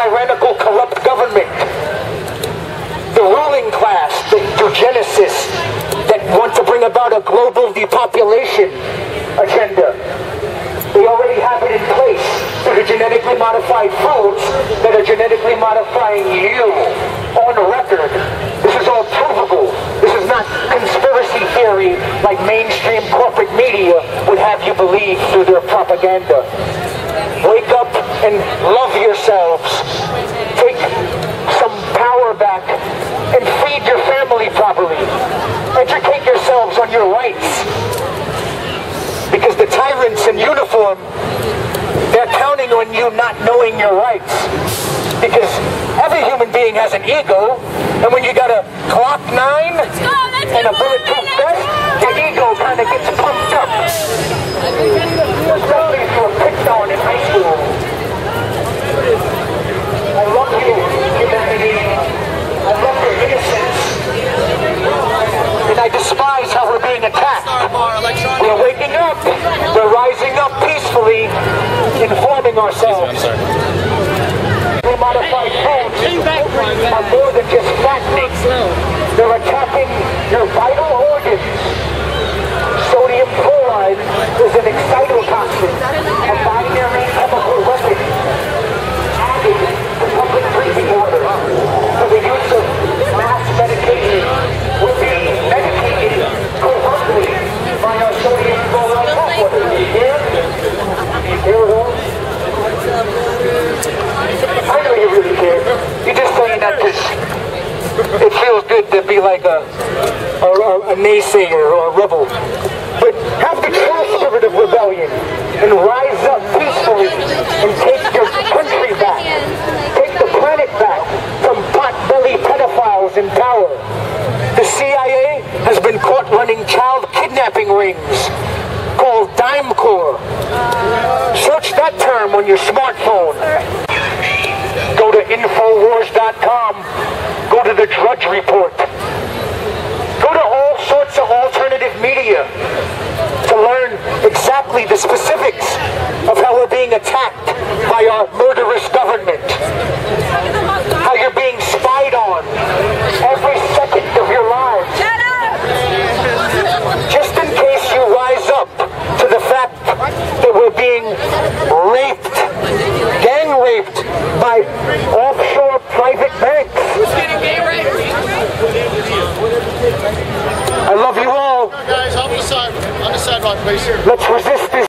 tyrannical, corrupt government. The ruling class, the eugenicists that want to bring about a global depopulation agenda. They already have it in place for the genetically modified foods that are genetically modifying you on record. This is all provable. This is not conspiracy theory like mainstream corporate media would have you believe through their propaganda. And love yourselves. Take some power back and feed your family properly. Educate yourselves on your rights because the tyrants in uniform, they're counting on you not knowing your rights. Because every human being has an ego, and when you got a Glock 9 and a bulletproof vest, your ego kind of gets pumped up. Especially if you were picked on in high school. I love you, humanity. I love your innocence. And I despise how we're being attacked. We're waking up. We're rising up peacefully, informing ourselves. We modified foods are more than just fattening. That it feels good to be like a, a, a, naysayer or a rebel. But have the spirit of rebellion and rise up peacefully and take your country back. Take the planet back from pot-belly pedophiles in power. The CIA has been caught running child kidnapping rings called DynCorp. Search that term on your smartphone. Infowars.com. Go to the Drudge Report. Go to all sorts of alternative media to learn exactly the specifics of how we're being attacked by our murderous government. How you're being spied on every second of your lives. Just in case you rise up to the fact that we're being raped by offshore private banks. I love you all. Guys, on the side, on the sidewalk, please. Let's resist this.